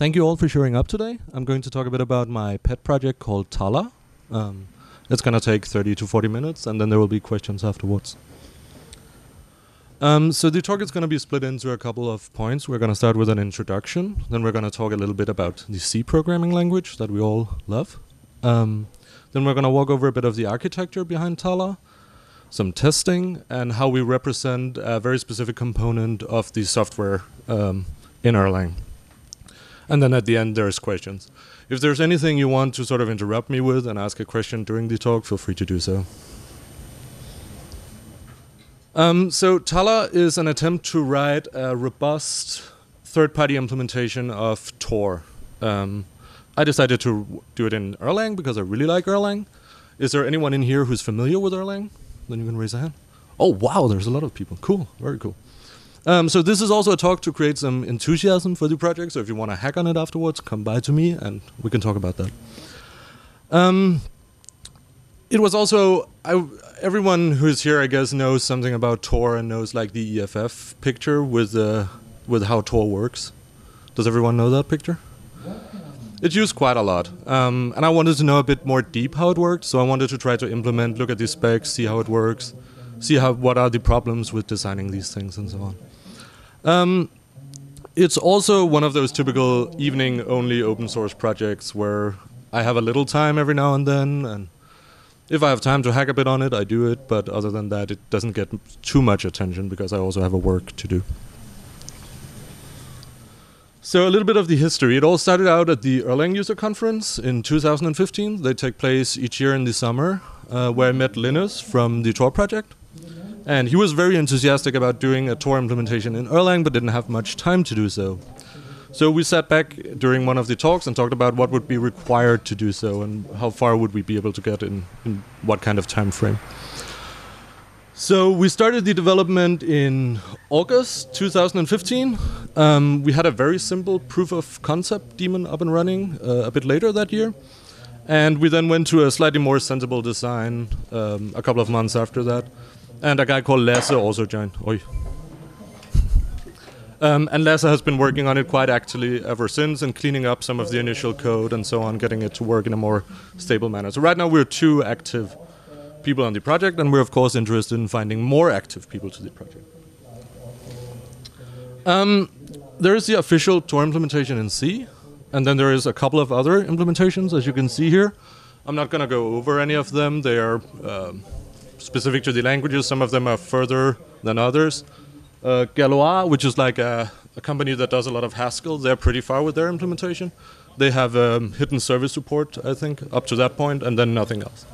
thank you all for showing up today. I'm going to talk a bit about my pet project called Talla. Um, it's going to take 30 to 40 minutes, and then there will be questions afterwards. Um, so the talk is going to be split into a couple of points. We're going to start with an introduction, then we're going to talk a little bit about the C programming language that we all love. Um, then we're going to walk over a bit of the architecture behind Talla, some testing, and how we represent a very specific component of the software um, in Erlang. And then at the end, there's questions. If there's anything you want to sort of interrupt me with and ask a question during the talk, feel free to do so. Um, so Talla is an attempt to write a robust third-party implementation of Tor. Um, I decided to do it in Erlang because I really like Erlang. Is there anyone in here who's familiar with Erlang? Then you can raise a hand. Oh wow, there's a lot of people. Cool, very cool. Um, so this is also a talk to create some enthusiasm for the project. So if you want to hack on it afterwards, come by to me and we can talk about that. Um, it was also I, everyone who's here, I guess, knows something about Tor and knows like the EFF picture with uh, with how Tor works. Does everyone know that picture? It's used quite a lot, um, and I wanted to know a bit more deep how it worked. So I wanted to try to implement, look at the specs, see how it works, see how what are the problems with designing these things, and so on. Um, it's also one of those typical evening-only open source projects where I have a little time every now and then, and if I have time to hack a bit on it, I do it. But other than that, it doesn't get too much attention because I also have a work to do. So a little bit of the history. It all started out at the Erlang User Conference in 2015. They take place each year in the summer, uh, where I met Linus from the Tor project. And he was very enthusiastic about doing a Tor implementation in Erlang, but didn't have much time to do so. So we sat back during one of the talks and talked about what would be required to do so and how far would we be able to get in, in what kind of time frame. So we started the development in August 2015. Um, we had a very simple proof of concept daemon up and running uh, a bit later that year. And we then went to a slightly more sensible design um, a couple of months after that. And a guy called Lasse also joined. Oi. Um, and Lasse has been working on it quite actively ever since and cleaning up some of the initial code and so on, getting it to work in a more stable manner. So right now we're two active people on the project, and we're of course interested in finding more active people to the project. Um, there is the official Tor implementation in C, and then there is a couple of other implementations, as you can see here. I'm not going to go over any of them. They are um, specific to the languages. Some of them are further than others. Uh, Galois, which is like a, a, company that does a lot of Haskell, they're pretty far with their implementation. They have um, hidden service support, I think, up to that point, and then nothing else.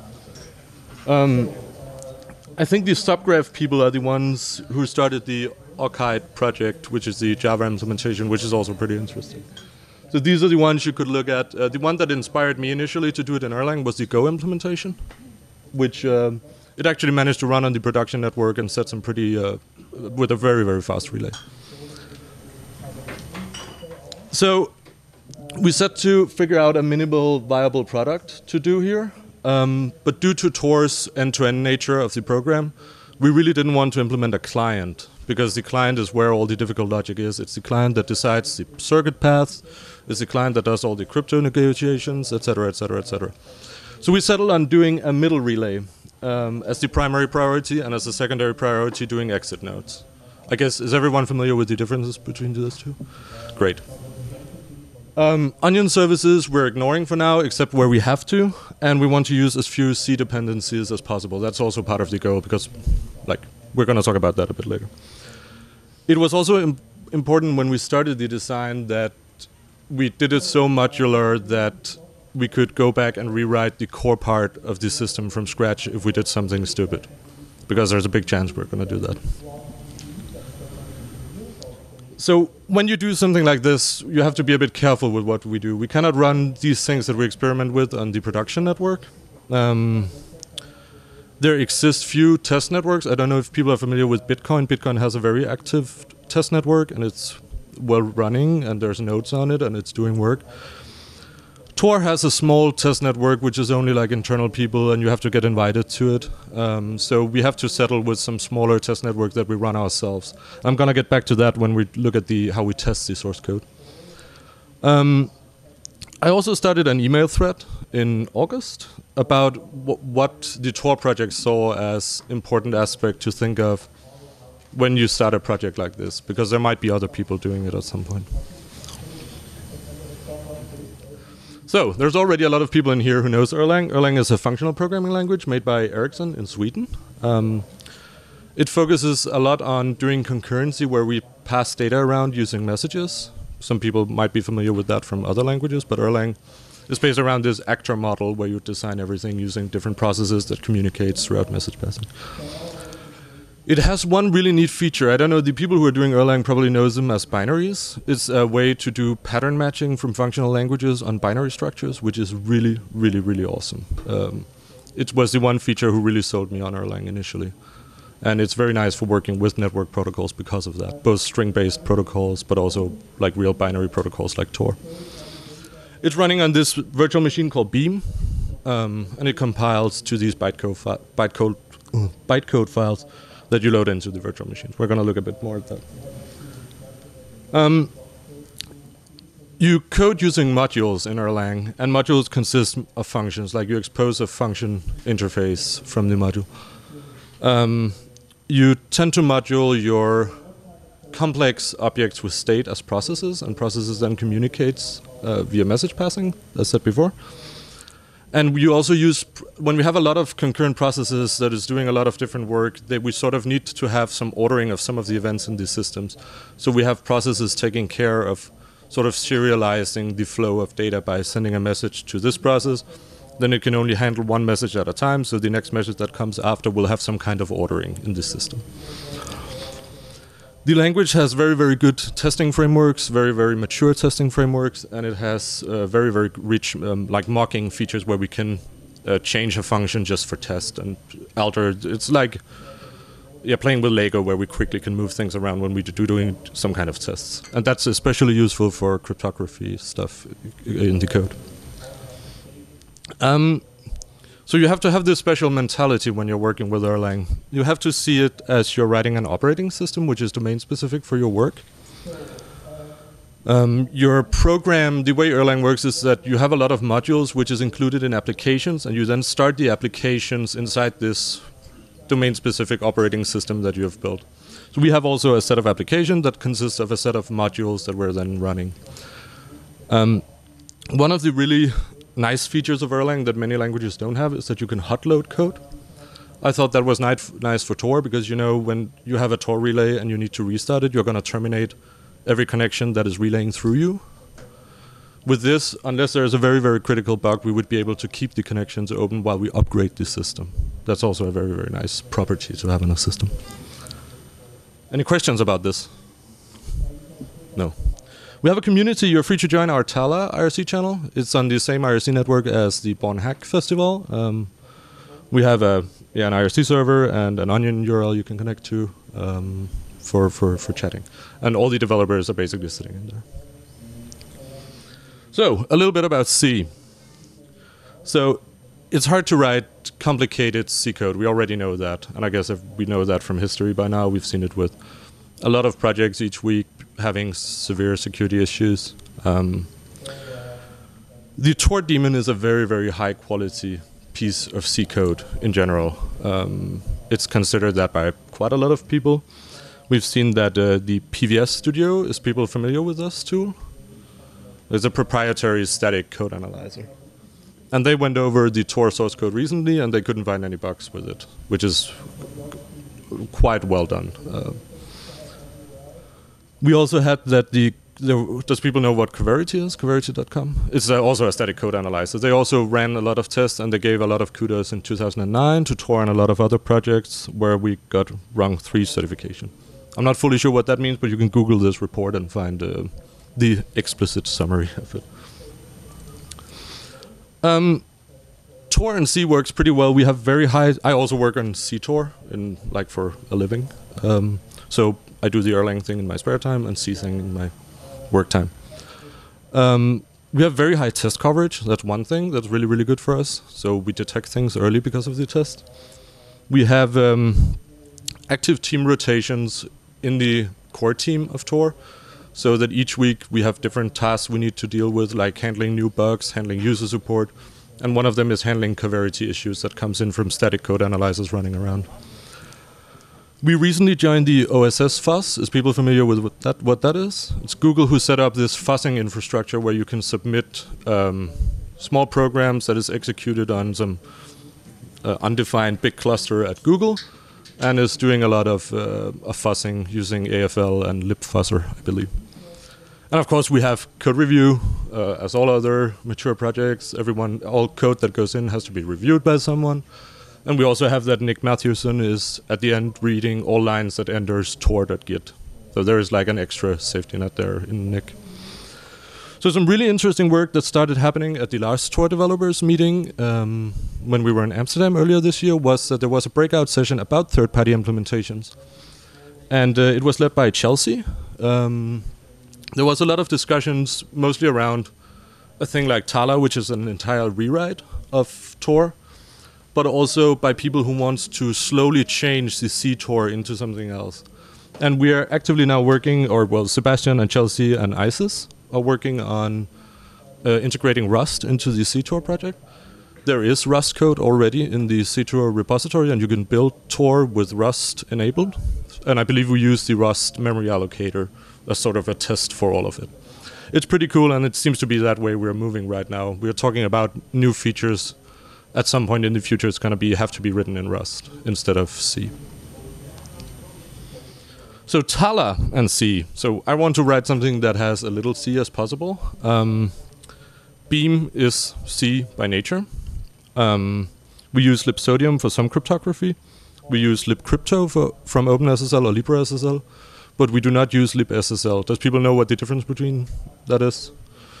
Um, I think the Subgraph people are the ones who started the Orchid project, which is the Java implementation, which is also pretty interesting. So these are the ones you could look at. Uh, the one that inspired me initially to do it in Erlang was the Go implementation, which um, it actually managed to run on the production network and set some pretty uh, with a very very fast relay. So we set to figure out a minimal viable product to do here, um, but due to Tor's end-to-end nature of the program, we really didn't want to implement a client because the client is where all the difficult logic is. It's the client that decides the circuit paths. It's the client that does all the crypto negotiations, etc., etc., etc. So we settled on doing a middle relay um, as the primary priority and as a secondary priority doing exit nodes. I guess, is everyone familiar with the differences between those two? Great. Um, onion services we're ignoring for now, except where we have to, and we want to use as few C dependencies as possible. That's also part of the goal because, like, we're going to talk about that a bit later. It was also Im important when we started the design that we did it so modular that we could go back and rewrite the core part of the system from scratch if we did something stupid, because there's a big chance we're going to do that. So when you do something like this, you have to be a bit careful with what we do. We cannot run these things that we experiment with on the production network. Um, there exist few test networks. I don't know if people are familiar with Bitcoin. Bitcoin has a very active test network, and it's well running, and there's nodes on it, and it's doing work. Tor has a small test network, which is only like internal people, and you have to get invited to it. Um, so we have to settle with some smaller test network that we run ourselves. I'm gonna get back to that when we look at the how we test the source code. Um, I also started an email thread in August about what the Tor project saw as important aspect to think of when you start a project like this, because there might be other people doing it at some point. So there's already a lot of people in here who knows Erlang. Erlang is a functional programming language made by Ericsson in Sweden. Um, it focuses a lot on doing concurrency, where we pass data around using messages. Some people might be familiar with that from other languages, but Erlang is based around this actor model where you design everything using different processes that communicates throughout message passing. It has one really neat feature. I don't know, the people who are doing Erlang probably knows them as binaries. It's a way to do pattern matching from functional languages on binary structures, which is really, really, really awesome. Um, it was the one feature who really sold me on Erlang initially. And it's very nice for working with network protocols because of that, both string-based protocols, but also like real binary protocols like Tor. It's running on this virtual machine called Beam, um, and it compiles to these bytecode, fi- bytecode, bytecode files that you load into the virtual machines. We're going to look a bit more at that. Um, you code using modules in Erlang, and modules consist of functions. Like you expose a function interface from the module. Um, you tend to module your complex objects with state as processes, and processes then communicates uh, via message passing, as said before. And you also use when we have a lot of concurrent processes that is doing a lot of different work. That we sort of need to have some ordering of some of the events in these systems. So we have processes taking care of sort of serializing the flow of data by sending a message to this process. Then it can only handle one message at a time. So the next message that comes after will have some kind of ordering in this system. The language has very, very good testing frameworks, very, very mature testing frameworks, and it has uh, very, very rich, um, like mocking features where we can uh, change a function just for test and alter. It's like yeah, playing with Lego, where we quickly can move things around when we do doing some kind of tests, and that's especially useful for cryptography stuff in the code. Um, so you have to have this special mentality when you're working with Erlang. You have to see it as you're writing an operating system, which is domain specific for your work. Um, your program, the way Erlang works is that you have a lot of modules which is included in applications, and you then start the applications inside this domain specific operating system that you have built. So we have also a set of applications that consists of a set of modules that we're then running. Um, one of the really nice features of Erlang that many languages don't have is that you can hot load code. I thought that was nice, for Tor because you know when you have a Tor relay and you need to restart it, you're going to terminate every connection that is relaying through you. With this, unless there is a very, very critical bug, we would be able to keep the connections open while we upgrade the system. That's also a very, very nice property to have in a system. Any questions about this? No. We have a community. You're free to join our Talla IRC channel. It's on the same IRC network as the BornHack Festival. Um, we have a yeah, an IRC server and an Onion URL you can connect to um, for, for, for chatting. And all the developers are basically sitting in there. So, a little bit about C. So, it's hard to write complicated C code. We already know that. And I guess if we know that from history by now. We've seen it with a lot of projects each week having severe security issues. Um, the Tor daemon is a very, very high quality piece of C code in general. Um, it's considered that by quite a lot of people. We've seen that uh, the PVS Studio is people familiar with this tool. It's a proprietary static code analyzer. And they went over the Tor source code recently and they couldn't find any bugs with it, which is quite well done. Uh, we also had that the does people know what Coverity is? Coverity.com. It's uh, also a static code analyzer. They also ran a lot of tests and they gave a lot of kudos in 2009 to Tor and a lot of other projects where we got rung three certification. I'm not fully sure what that means, but you can Google this report and find uh, the explicit summary of it. Um, Tor and C works pretty well. We have very high. I also work on CTOR in like for a living. Um, so I do the Erlang thing in my spare time and C thing in my work time. Um, we have very high test coverage. That's one thing that's really, really good for us. So we detect things early because of the test. We have um, active team rotations in the core team of Tor. so that each week we have different tasks we need to deal with, like handling new bugs, handling user support, and one of them is handling Coverity issues that comes in from static code analyzers running around. We recently joined the OSS fuzz. Is people familiar with what that, what that is? It's Google who set up this fuzzing infrastructure where you can submit um, small programs that is executed on some uh, undefined big cluster at Google and is doing a lot of, uh, of fuzzing using AFL and libfuzzer, I believe. And of course, we have code review, uh, as all other mature projects. Everyone, all code that goes in has to be reviewed by someone. And we also have that Nick Mathewson is at the end reading all lines that enters tor.git. So there is like an extra safety net there in Nick. So some really interesting work that started happening at the last Tor developers meeting um, when we were in Amsterdam earlier this year was that there was a breakout session about third-party implementations, and uh, it was led by Chelsea. Um, there was a lot of discussions, mostly around a thing like Talla, which is an entire rewrite of Tor, but also by people who want to slowly change the CTOR into something else. And we are actively now working, or well, Sebastian and Chelsea and ISIS are working on uh, integrating Rust into the CTOR project. There is Rust code already in the CTOR repository, and you can build Tor with Rust enabled. And I believe we use the Rust memory allocator as sort of a test for all of it. It's pretty cool, and it seems to be that way we're moving right now. We're talking about new features. At some point in the future, it's going to be have to be written in Rust instead of C. So Talla and C. So I want to write something that has a little C as possible. Um, Beam is C by nature. Um, we use libsodium for some cryptography. We use libcrypto for, from OpenSSL or LibreSSL but we do not use libSSL. Does people know what the difference between that is?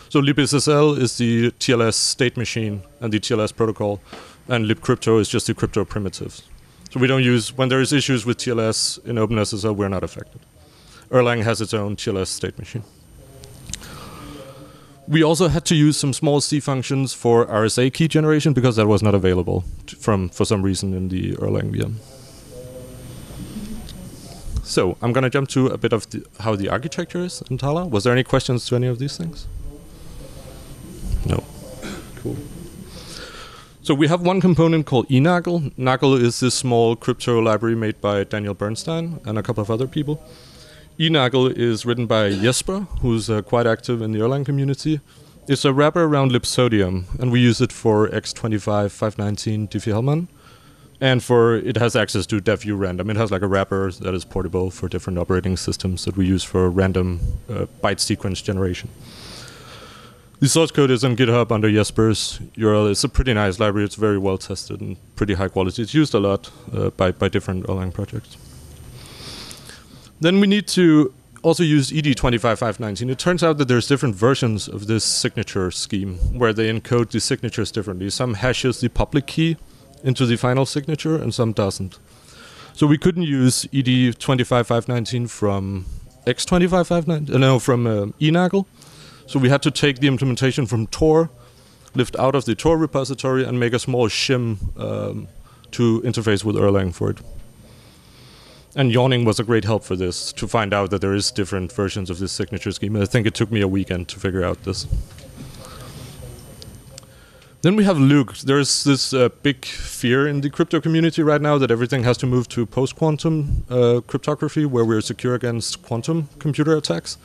So libSSL is the TLS state machine and the TLS protocol, and libcrypto is just the crypto primitives. So we don't use when there is issues with TLS in OpenSSL, we're not affected. Erlang has its own TLS state machine. We also had to use some small C functions for RSA key generation because that was not available from for some reason in the Erlang VM. So I'm going to jump to a bit of the, how the architecture is in Talla. Was there any questions to any of these things? No. Cool. So we have one component called enacl. NaCl is this small crypto library made by Daniel Bernstein and a couple of other people. enacl is written by Jesper, who's uh, quite active in the Erlang community. It's a wrapper around libsodium, and we use it for X25 519 Diffie-Hellman and for it has access to /dev/urandom. It has like a wrapper that is portable for different operating systems that we use for random uh, byte sequence generation. The source code is on GitHub under Jesper's URL. It's a pretty nice library. It's very well tested and pretty high quality. It's used a lot uh, by, by different Erlang projects. Then we need to also use ED25519. It turns out that there's different versions of this signature scheme where they encode the signatures differently. Some hashes the public key into the final signature and some doesn't. So we couldn't use ED25519 from X25519, uh, no, from uh, enacl. So we had to take the implementation from Tor, lift out of the Tor repository, and make a small shim um, to interface with Erlang for it. And Yawning was a great help for this, to find out that there is different versions of this signature scheme. I think it took me a weekend to figure out this. Then we have Luke. There's this uh, big fear in the crypto community right now that everything has to move to post quantum uh, cryptography, where we're secure against quantum computer attacks.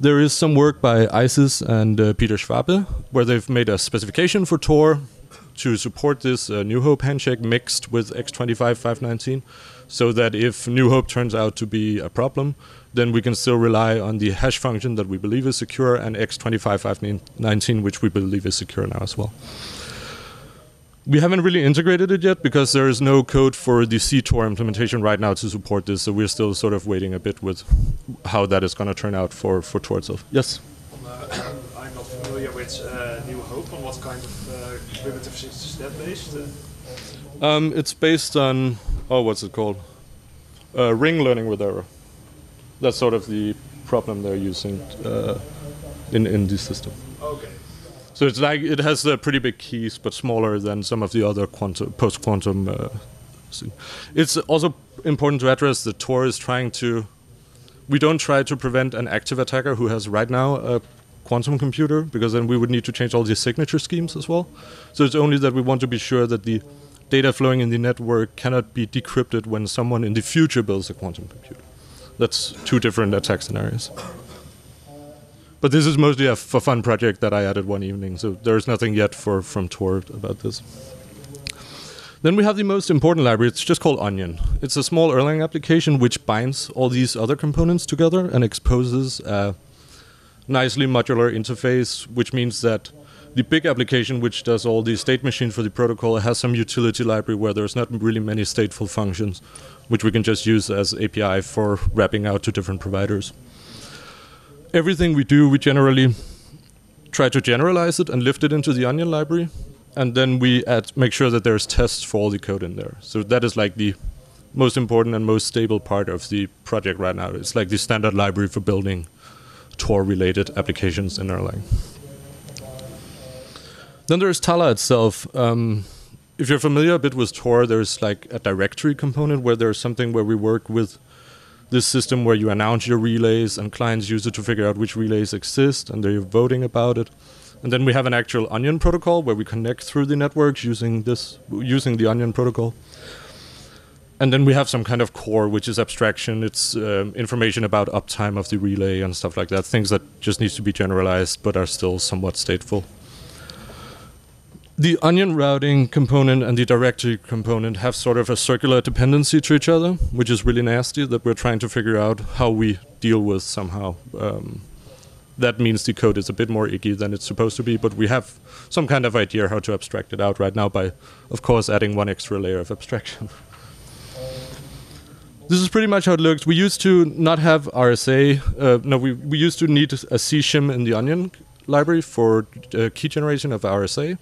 There is some work by ISIS and uh, Peter Schwabe, where they've made a specification for Tor to support this uh, New Hope handshake mixed with X25519, so that if New Hope turns out to be a problem, then we can still rely on the hash function that we believe is secure and X25519, which we believe is secure now as well. We haven't really integrated it yet because there is no code for the CTOR implementation right now to support this, so we're still sort of waiting a bit with how that is going to turn out for, for Tor itself. Yes? Uh, I'm not familiar with uh, New Hope and what kind of uh, primitives is that based? Um, it's based on, oh, what's it called? Uh, ring learning with error that's sort of the problem they're using uh, in in this system. Okay. So it's like it has pretty big keys, but smaller than some of the other quantum, post-quantum. Uh, it's also important to address that Tor is trying to we don't try to prevent an active attacker who has right now a quantum computer, because then we would need to change all the signature schemes as well. So it's only that we want to be sure that the data flowing in the network cannot be decrypted when someone in the future builds a quantum computer. That's two different attack scenarios. But this is mostly a fun project that I added one evening, so there's nothing yet for from Tor about this. Then we have the most important library. It's just called Onion. It's a small Erlang application which binds all these other components together and exposes a nicely modular interface, which means that the big application, which does all the state machine for the protocol, has some utility library where there's not really many stateful functions, which we can just use as API for wrapping out to different providers. Everything we do, we generally try to generalize it and lift it into the Onion library, and then we add, make sure that there's tests for all the code in there. So that is like the most important and most stable part of the project right now. It's like the standard library for building Tor-related applications in Erlang. Then there's Tala itself. Um, if you're familiar a bit with Tor, there's like a directory component where there's something where we work with this system where you announce your relays and clients use it to figure out which relays exist and they're voting about it. And then we have an actual Onion protocol where we connect through the networks using this using the Onion protocol. And then we have some kind of core, which is abstraction. It's um, information about uptime of the relay and stuff like that. Things that just needs to be generalized, but are still somewhat stateful the onion routing component and the directory component have sort of a circular dependency to each other, which is really nasty that we're trying to figure out how we deal with somehow. Um, that means the code is a bit more icky than it's supposed to be, but we have some kind of idea how to abstract it out right now by, of course, adding one extra layer of abstraction. this is pretty much how it looks. We used to not have RSA. Uh, no, we, we used to need a C shim in the Onion library for uh, key generation of RSA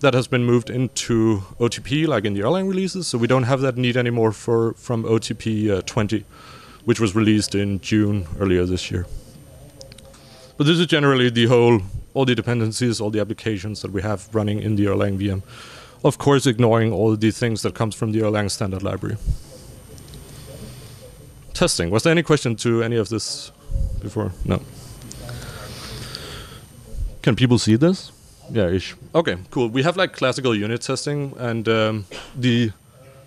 that has been moved into OTP, like in the Erlang releases. So we don't have that need anymore for from OTP uh, 20, which was released in June earlier this year. But this is generally the whole, all the dependencies, all the applications that we have running in the Erlang VM. Of course, ignoring all the things that comes from the Erlang standard library. Testing. Was there any question to any of this before? No. Can people see this? Yeah, ish. Okay, cool. We have like classical unit testing, and um, the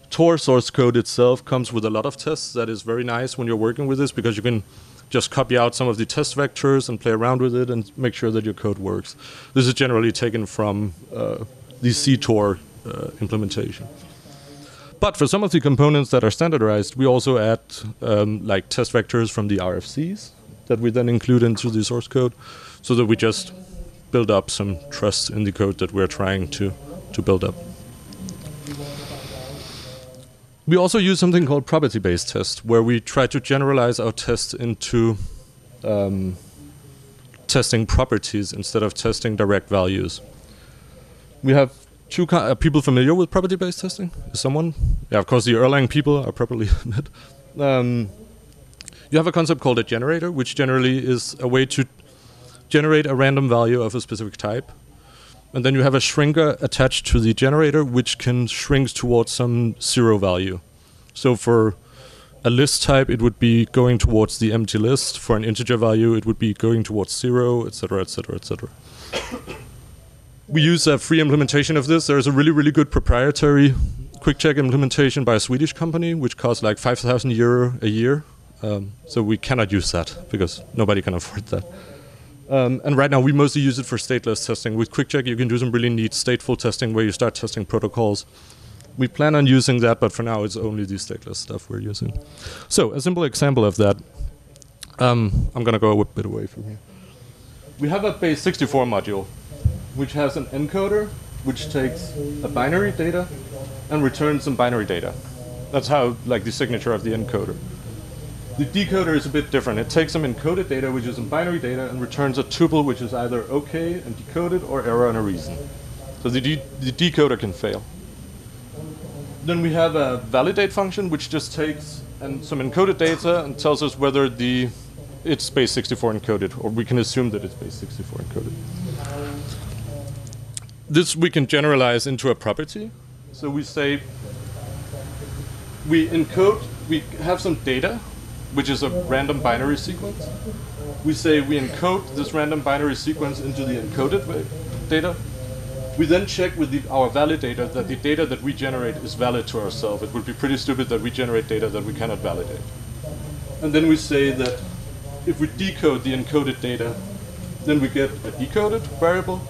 Tor source code itself comes with a lot of tests. That is very nice when you're working with this because you can just copy out some of the test vectors and play around with it and make sure that your code works. This is generally taken from uh, the CTOR uh, implementation. But for some of the components that are standardized, we also add um, like test vectors from the RFCs that we then include into the source code so that we just build up some trust in the code that we're trying to, to build up. We also use something called property-based test, where we try to generalize our tests into um, testing properties instead of testing direct values. We have two people familiar with property-based testing. Is someone? Yeah, of course, the Erlang people are probably met. Um, you have a concept called a generator, which generally is a way to generate a random value of a specific type. And then you have a shrinker attached to the generator, which can shrink towards some zero value. So for a list type, it would be going towards the empty list. For an integer value, it would be going towards zero, etc., etc., etc. We use a free implementation of this. There's a really, really good proprietary QuickCheck implementation by a Swedish company, which costs like 5,000 euro a year. Um, so we cannot use that because nobody can afford that. Um, and right now, we mostly use it for stateless testing. With QuickCheck, you can do some really neat stateful testing where you start testing protocols. We plan on using that, but for now, it's only the stateless stuff we're using. So, a simple example of that. Um, I'm going to go a bit away from here. We have a base 64 module, which has an encoder, which takes a binary data and returns some binary data. That's how, like, the signature of the encoder. The decoder is a bit different. It takes some encoded data, which is in binary data, and returns a tuple, which is either okay and decoded or error and a reason. So the, de the decoder can fail. Then we have a validate function, which just takes and some encoded data and tells us whether the it's base 64 encoded, or we can assume that it's base 64 encoded. This we can generalize into a property. So we say we encode, we have some data which is a random binary sequence. We say we encode this random binary sequence into the encoded data. We then check with the, our validator that the data that we generate is valid to ourselves. It would be pretty stupid that we generate data that we cannot validate. And then we say that if we decode the encoded data, then we get a decoded variable.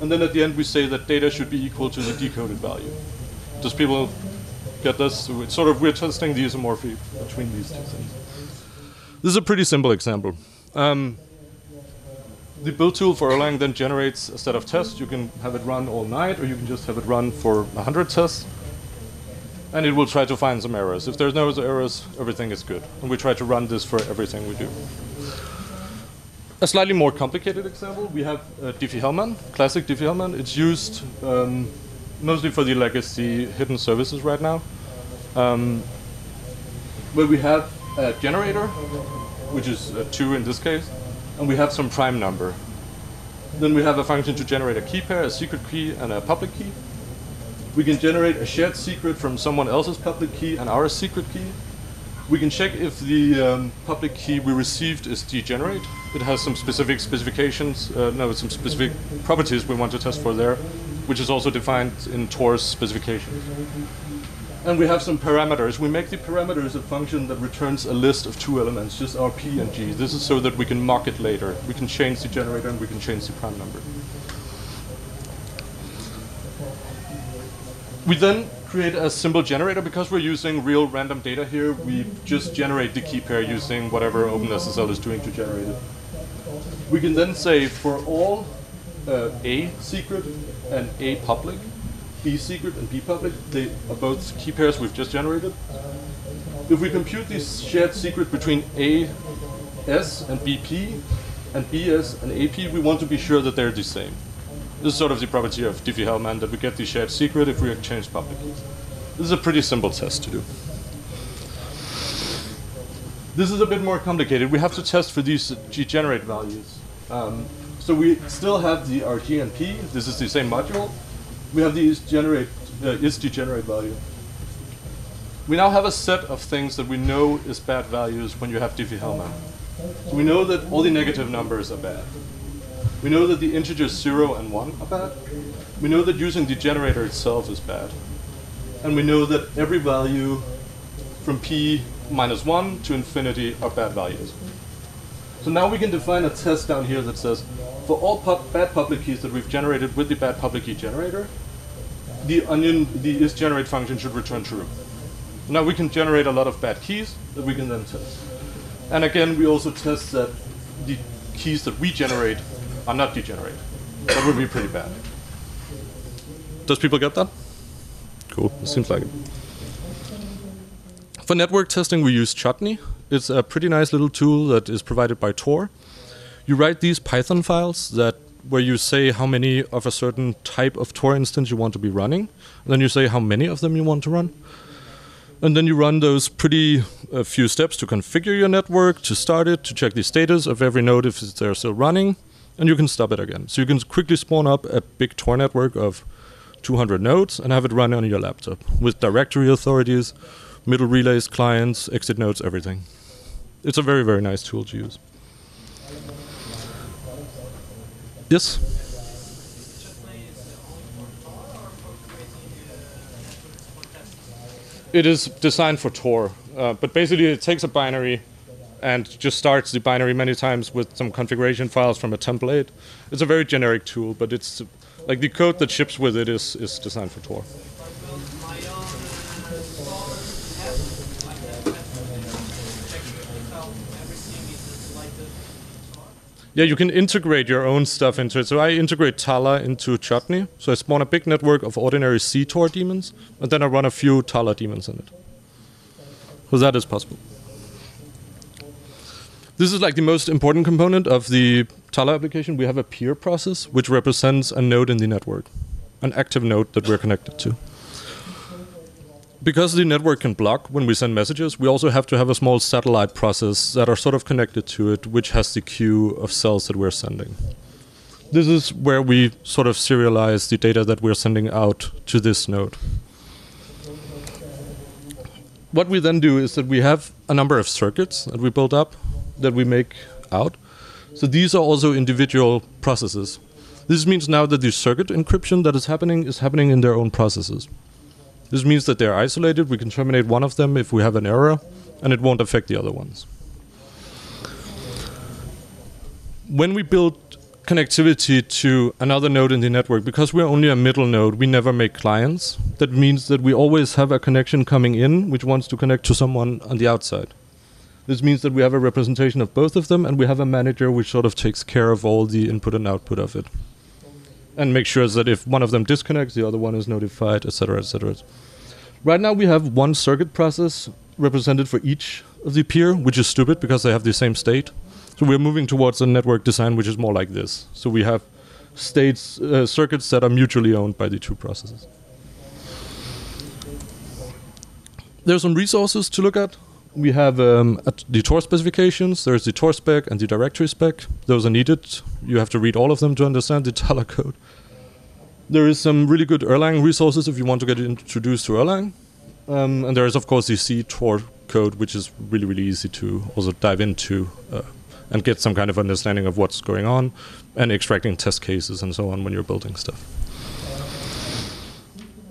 And then at the end we say that data should be equal to the decoded value. Does people get this? It's sort of we're testing the isomorphy between these two things. This is a pretty simple example. Um, the build tool for Erlang then generates a set of tests. You can have it run all night, or you can just have it run for 100 tests. And it will try to find some errors. If there's no errors, everything is good. And we try to run this for everything we do. A slightly more complicated example, we have uh, Diffie-Hellman, classic Diffie-Hellman. It's used um, mostly for the legacy hidden services right now. Um, where we have a generator, which is 2 in this case, and we have some prime number. Then we have a function to generate a key pair, a secret key, and a public key. We can generate a shared secret from someone else's public key and our secret key. We can check if the um, public key we received is degenerate. It has some specific specifications, uh, no, some specific properties we want to test for there, which is also defined in Tor's specifications. And we have some parameters. We make the parameters a function that returns a list of two elements, just our p and g. This is so that we can mock it later. We can change the generator and we can change the prime number. We then create a symbol generator because we're using real random data here. We just generate the key pair using whatever OpenSSL is doing to generate it. We can then say for all uh, A secret and A public, B secret and B public, they are both key pairs we've just generated. If we compute this shared secret between AS and BP and BS and AP, we want to be sure that they're the same. This is sort of the property of Diffie-Hellman that we get the shared secret if we exchange public keys. This is a pretty simple test to do. This is a bit more complicated. We have to test for these generate values. Um, so we still have the RG and This is the same module, we have the generate uh, is degenerate value. We now have a set of things that we know is bad values when you have Diffie-Hellman. So we know that all the negative numbers are bad. We know that the integers 0 and 1 are bad. We know that using the generator itself is bad. And we know that every value from p minus 1 to infinity are bad values. So now we can define a test down here that says, for all pub bad public keys that we've generated with the bad public key generator, the onion, the is generate function should return true. Now we can generate a lot of bad keys that we can then test. And again, we also test that the keys that we generate are not degenerate. That would be pretty bad. Does people get that? Cool, it seems like it. For network testing, we use Chutney. It's a pretty nice little tool that is provided by Tor. You write these Python files that where you say how many of a certain type of Tor instance you want to be running. And then you say how many of them you want to run. And then you run those pretty uh, few steps to configure your network, to start it, to check the status of every node if they're still running, and you can stop it again. So you can quickly spawn up a big Tor network of 200 nodes and have it run on your laptop with directory authorities, middle relays, clients, exit nodes, everything. It's a very, very nice tool to use. Yes? It is designed for Tor, uh, but basically it takes a binary and just starts the binary many times with some configuration files from a template. It's a very generic tool, but it's like the code that ships with it is, is designed for Tor. Yeah, you can integrate your own stuff into it. So I integrate Talla into Chutney. So I spawn a big network of ordinary CTOR demons, and then I run a few Talla demons in it. So that is possible. This is like the most important component of the Talla application. We have a peer process, which represents a node in the network, an active node that we're connected to because the network can block when we send messages, we also have to have a small satellite process that are sort of connected to it, which has the queue of cells that we're sending. This is where we sort of serialize the data that we're sending out to this node. what we then do is that we have a number of circuits that we build up that we make out. So these are also individual processes. This means now that the circuit encryption that is happening is happening in their own processes. This means that they're isolated. We can terminate one of them if we have an error, and it won't affect the other ones. When we build connectivity to another node in the network, because we're only a middle node, we never make clients. That means that we always have a connection coming in which wants to connect to someone on the outside. This means that we have a representation of both of them and we have a manager which sort of takes care of all the input and output of it. And make sure that if one of them disconnects, the other one is notified, etc., etc. Right now we have one circuit process represented for each of the peer, which is stupid because they have the same state. So we're moving towards a network design which is more like this. So we have states uh, circuits that are mutually owned by the two processes. There's some resources to look at. We have um, the Tor specifications. There's the Tor spec and the directory spec. Those are needed. You have to read all of them to understand the Talla code. There is some really good Erlang resources if you want to get introduced to Erlang. Um, and there is, of course, the C Tor code, which is really, really easy to also dive into. Uh, and get some kind of understanding of what's going on and extracting test cases and so on when you're building stuff.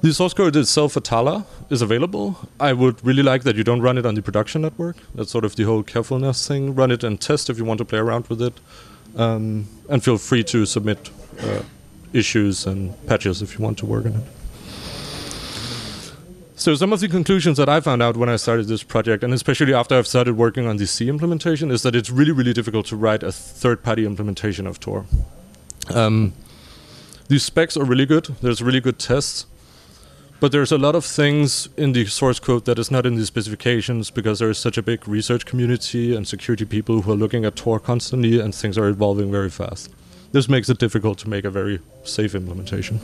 The source code itself for Talla is available. I would really like that you don't run it on the production network. That's sort of the whole carefulness thing. Run it and test if you want to play around with it. Um, and feel free to submit uh, issues and patches if you want to work on it. So some of the conclusions that I found out when I started this project, and especially after I've started working on the C implementation, is that it's really, really difficult to write a third-party implementation of Tor. Um, these specs are really good. There's really good tests. But there's a lot of things in the source code that is not in the specifications because there is such a big research community and security people who are looking at Tor constantly and things are evolving very fast. This makes it difficult to make a very safe implementation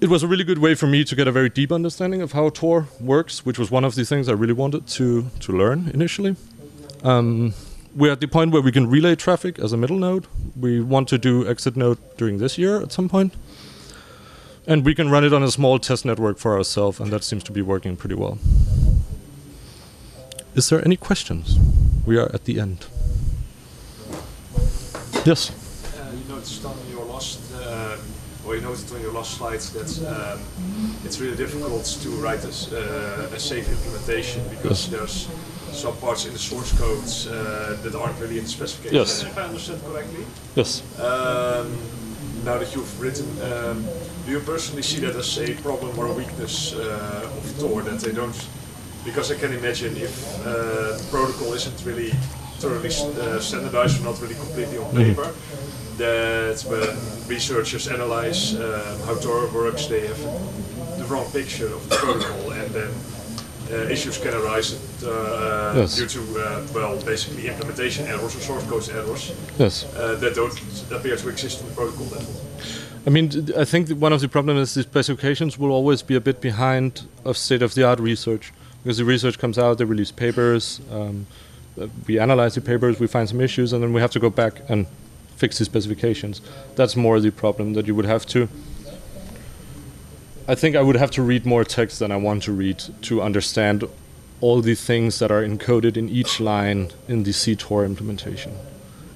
it was a really good way for me to get a very deep understanding of how Tor works, which was one of the things I really wanted to to learn initially. Um, we're at the point where we can relay traffic as a middle node. We want to do exit node during this year at some point. And we can run it on a small test network for ourselves, and that seems to be working pretty well. Is there any questions? We are at the end. Yes. Uh, you noticed on your last or you noticed on your last slides that um, it's really difficult to write a, uh, a safe implementation because yes. there's some parts in the source codes uh, that aren't really in the specification. Yes. If I understand correctly. Yes. Um, now that you've written, um, do you personally see that as a problem or a weakness uh, of Tor that they don't? Because I can imagine if uh, the protocol isn't really thoroughly uh, standardized or not really completely on mm-hmm. paper, mm that when researchers analyze um, how Tor works, they have the wrong picture of the protocol, and then issues can arise uh, yes. due to uh, well, basically implementation errors or source code errors yes. Uh, that don't appear to exist in the protocol level. I mean, I think one of the problems is the specifications will always be a bit behind of state-of-the-art research because the research comes out, they release papers, um, uh, we analyze the papers, we find some issues, and then we have to go back and fix the specifications. That's more the problem that you would have to. I think I would have to read more text than I want to read to understand all the things that are encoded in each line in the CTOR implementation.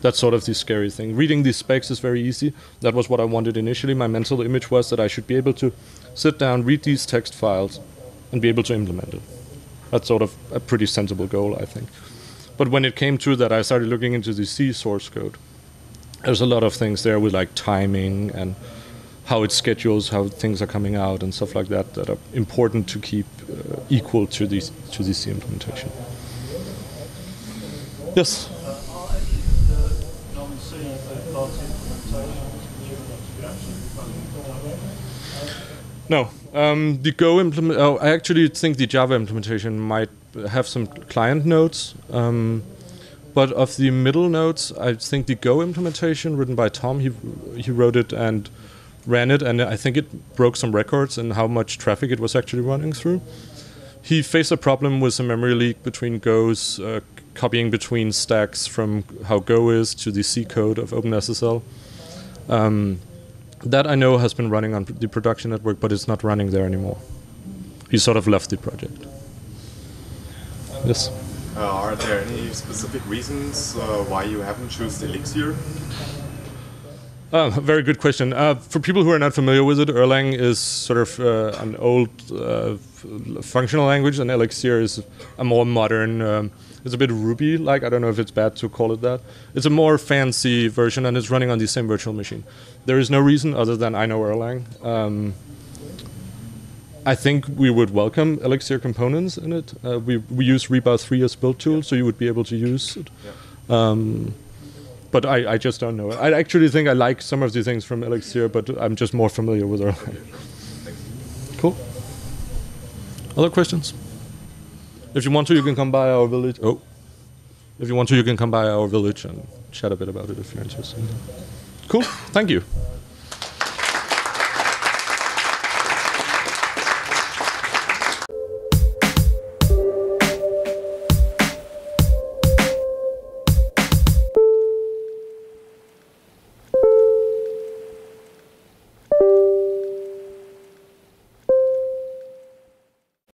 That's sort of the scary thing. Reading these specs is very easy. That was what I wanted initially. My mental image was that I should be able to sit down, read these text files, and be able to implement it. That's sort of a pretty sensible goal, I think. But when it came to that, I started looking into the C source code there's a lot of things there with like timing and how it schedules how things are coming out and stuff like that that are important to keep uh, equal to the to the C implementation. Yes. No, um, the Go implement. Oh, I actually think the Java implementation might have some client nodes. Um, but of the middle nodes, I think the Go implementation written by Tom, he he wrote it and ran it, and I think it broke some records in how much traffic it was actually running through. He faced a problem with a memory leak between Go's uh, copying between stacks from how Go is to the C code of OpenSSL. Um, that I know has been running on the production network, but it's not running there anymore. He sort of left the project. Yes. Uh, are there any specific reasons uh, why you haven't chosen Elixir? Uh, very good question. Uh, for people who are not familiar with it, Erlang is sort of uh, an old uh, functional language, and Elixir is a more modern. Um, it's a bit Ruby-like. I don't know if it's bad to call it that. It's a more fancy version, and it's running on the same virtual machine. There is no reason other than I know Erlang. Um, I think we would welcome Elixir components in it. Uh, we we use Rebar 3 as build tool, so you would be able to use it. Um, but I, I just don't know. I actually think I like some of the things from Elixir, but I'm just more familiar with Erlang. Cool. Other questions? If you want to, you can come by our village. Oh, if you want to, you can come by our village and chat a bit about it if you're interested. Cool. Thank you.